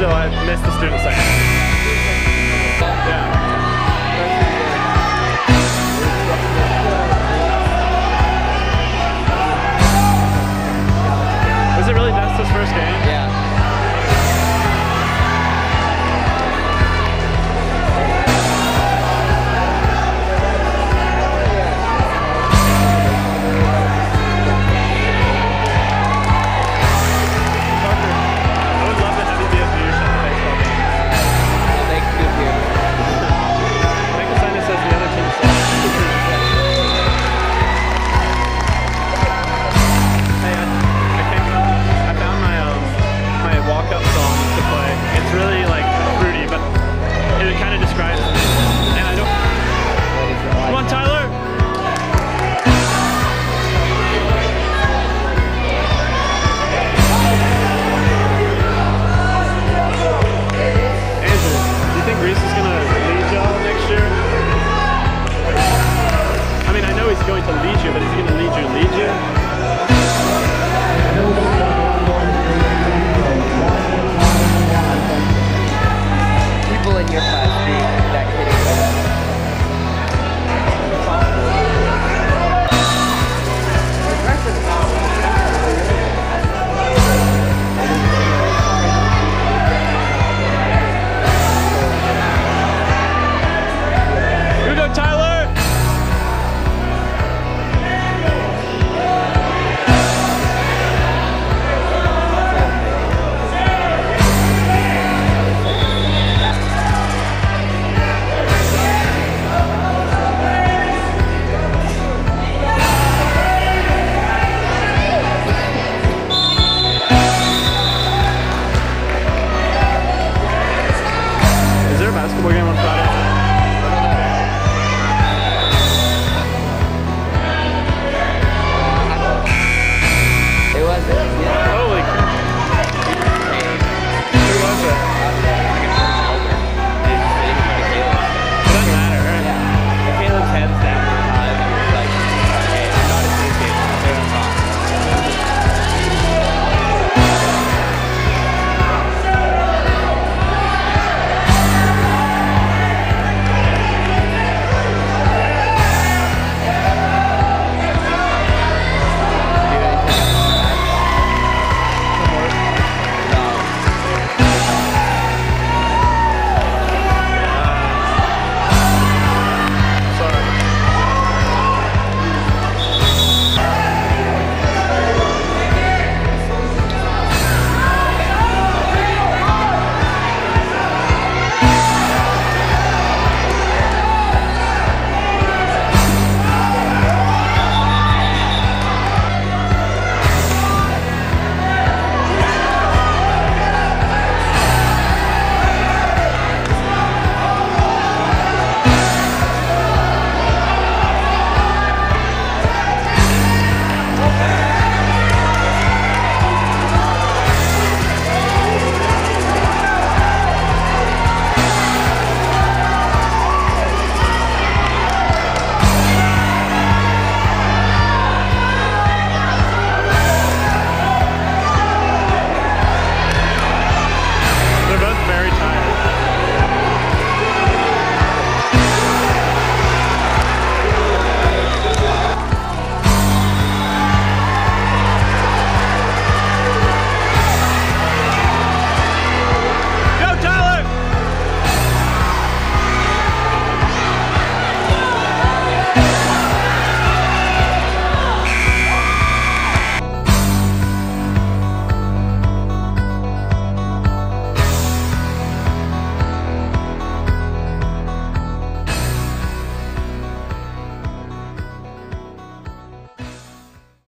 still, I missed the student section. como Game